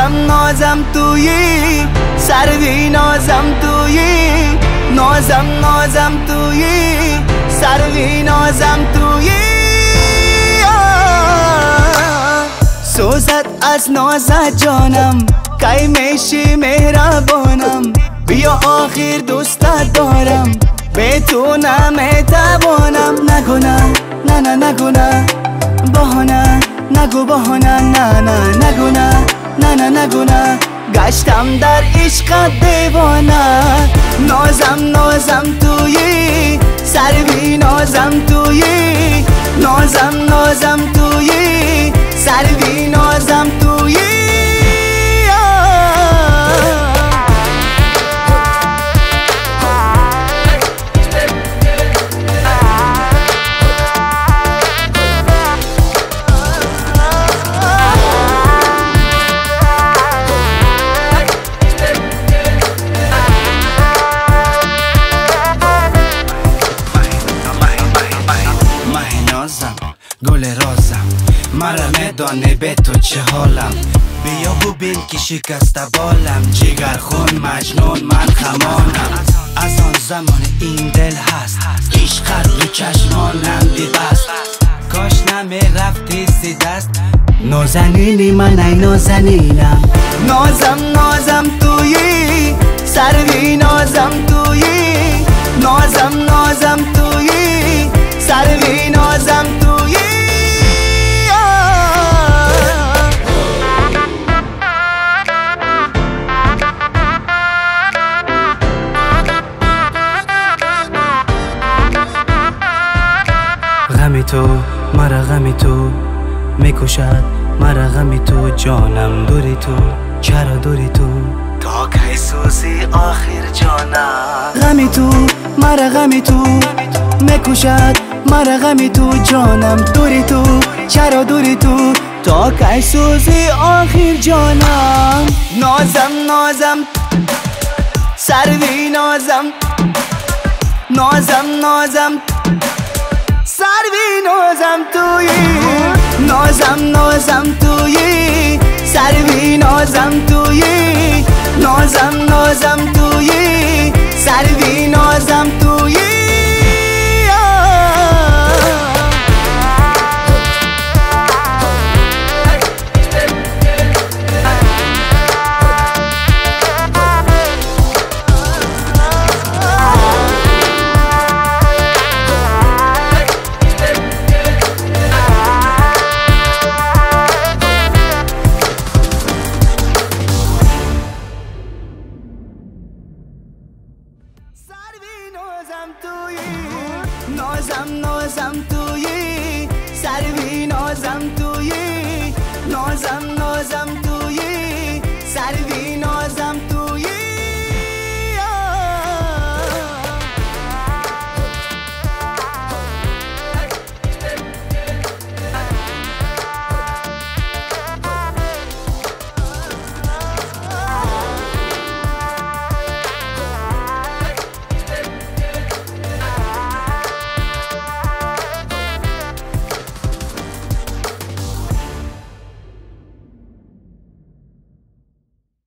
نازم تویی سروی نازم تویی نازم نازم تویی سروی نازم تویی سوزد از نازت جانم کی میشی مهربانم. بیا آخر دوستت دارم به تو نمی‌توانم. نگو نه نه نگو نه. بهانه نگو بهانه نه نه نگو نه. نه نه نگو نه گشتم در عشق دیوانه. نازم نازم تویی سروی نازم تویی نازم نازم تویی سروی نازم تویی گل رازم. مرا میدانه به تو چه حالم. بیا ببین که شکسته بالم. جگر خون مجنون من خمانم. از آن زمان این دل هست. عشقت دو چشمانم دیبست کاش نمی رفتی سی دست. نازنینی من ای نازنینم. نازم نازم تویی. تو مرا غمی تو می‌کشد مرا غمی تو. جانم دوری تو چرا دوری تو؟ تا که سوزی آخر جانم؟ غمی تو مرا غمی تو می‌کشد مرا غمی تو. جانم دوری تو چرا دوری تو؟ تا کی سوزی آخر جانم؟ نازم نازم سروی نازم. نازم نازم. تویی نازم نازم تویی سروی نازم تویی نازم تویی نازم نازم تویی سروی نازم تویی نازم